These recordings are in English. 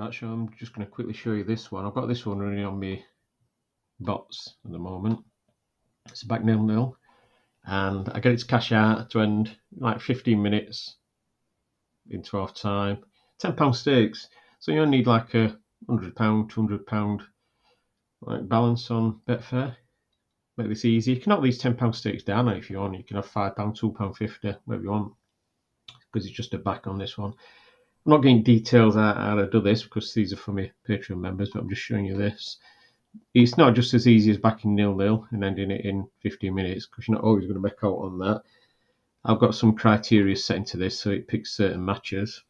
So I'm just going to quickly show you this one. I've got this one running on my bots at the moment. It's back nil nil, and I get it to cash out to end like 15 minutes into half time. Ten pound stakes, so you only need like a hundred pound, two hundred pound like balance on Betfair. Make this easy. You can knock these ten pound stakes down if you want. You can have five pound, two pound fifty, whatever you want, because it's just a back on this one. I'm not getting details out how to do this because these are for my Patreon members, but I'm just showing you this. It's not just as easy as backing nil nil and ending it in 15 minutes because you're not always going to make out on that. I've got some criteria set into this so it picks certain matches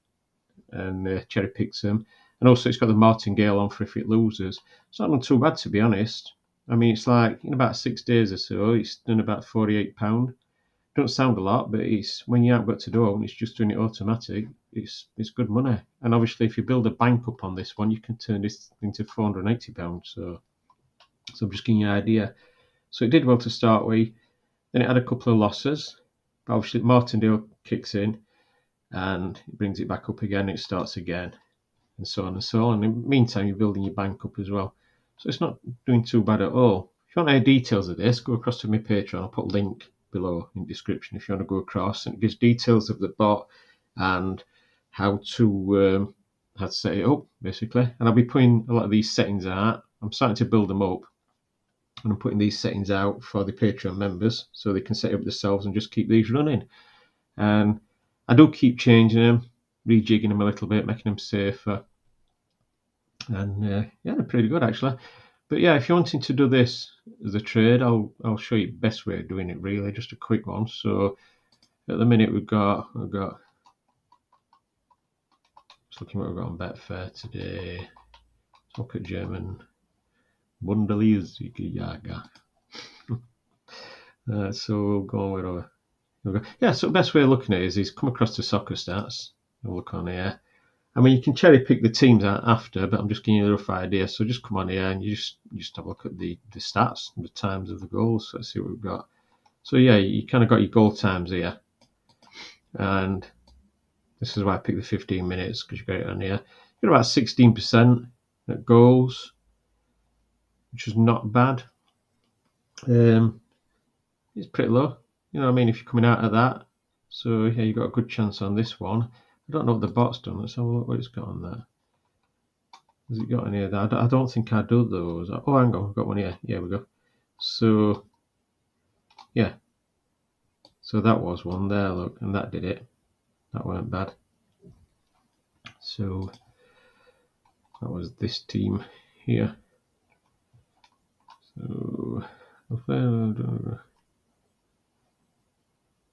and uh, cherry picks them. And also, it's got the martingale on for if it loses. It's not too bad, to be honest. I mean, it's like in about six days or so, it's done about £48. Don't sound a lot, but it's when you haven't got to do it and it's just doing it automatic, it's it's good money. And obviously, if you build a bank up on this one, you can turn this into £480. So, so I'm just giving you an idea. So it did well to start with. Then it had a couple of losses. But obviously, martingale kicks in and it brings it back up again. It starts again, and so on and so on. In the meantime, you're building your bank up as well. So it's not doing too bad at all. If you want any details of this, go across to my Patreon. I'll put a link below in description if you want to go across. And it gives details of the bot and how to um, how to set it up basically. And I'll be putting a lot of these settings out. I'm starting to build them up, and I'm putting these settings out for the Patreon members so they can set up themselves and just keep these running. And I do keep changing them, rejigging them a little bit, making them safer. And uh, yeah, they're pretty good actually. But yeah, if you're wanting to do this as a trade, I'll I'll show you best way of doing it. Really, just a quick one. So at the minute we've got we've got just looking what we've got on Betfair today. Let's look at German Bundesliga. uh, so we'll go on with our yeah, so the best way of looking at it is, is come across to soccer stats and look on here. I mean, you can cherry pick the teams after, but I'm just giving you a rough idea. So just come on here and you just you just have a look at the, the stats, the times of the goals. So let's see what we've got. So yeah, you kind of got your goal times here. And this is why I picked the 15 minutes because you got it on here. You got about 16% at goals, which is not bad. Um, it's pretty low. You know what I mean? If you're coming out of that. So yeah, you got a good chance on this one. I don't know what the bot's done. Let's have a look what it's got on there. Has it got any of that? I don't think I do those. Oh, hang on, I've got one here. Yeah, we go. So, yeah. So that was one there, look, and that did it. That weren't bad. So, that was this team here. So, I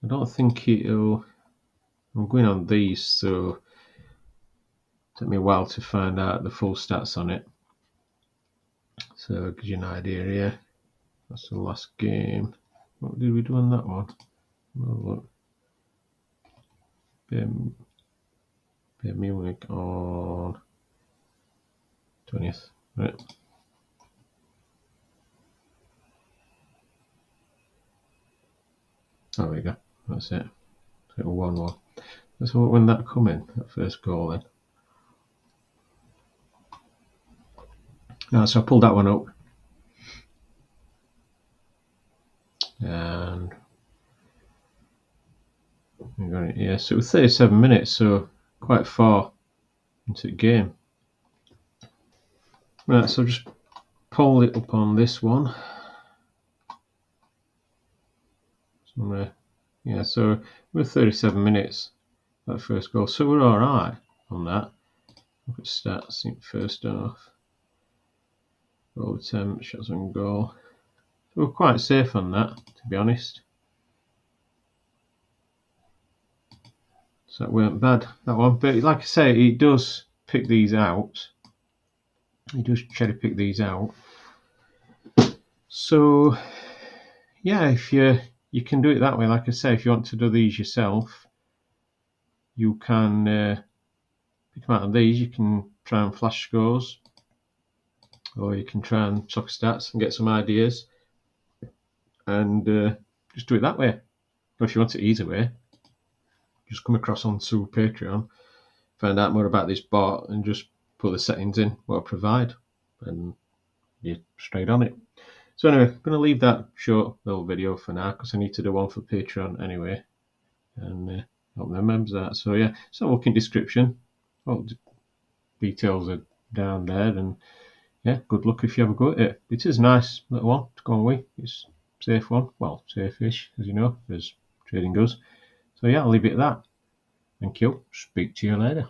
don't think it'll. I'm going on these, so took me a while to find out the full stats on it. So it gives you an idea here. That's the last game. What did we do on that one? Well, look. Bayern, Bayern Munich on 20th, right? There we go. That's it. Little 1 1. Let's when that come in, that first goal then. Right, so I pulled that one up. And yeah, so it was 37 minutes, so quite far into the game. Right, so just pull it up on this one. So yeah, so we're 37 minutes that first goal. So we're all right on that. Look at stats in first half. Goal attempt, shots on goal. So we're quite safe on that, to be honest. So that weren't bad, that one. But like I say, it does pick these out. He does cherry pick these out. So, yeah, if you you can do it that way. Like I say, if you want to do these yourself, you can uh, pick them out of these. You can try and flash scores, or you can try and soccer stats and get some ideas, and uh, just do it that way. Or if you want it easy way, just come across onto Patreon, find out more about this bot, and just put the settings in what I provide, and you're straight on it. So anyway, I'm going to leave that short little video for now because I need to do one for Patreon anyway, and uh, help the members that. So yeah, so look in description. All the details are down there, and yeah, good luck if you ever go at it. It is a nice little one to go away. It's a safe one, well, safe-ish, as you know, as trading goes. So yeah, I'll leave it at that. Thank you. Speak to you later.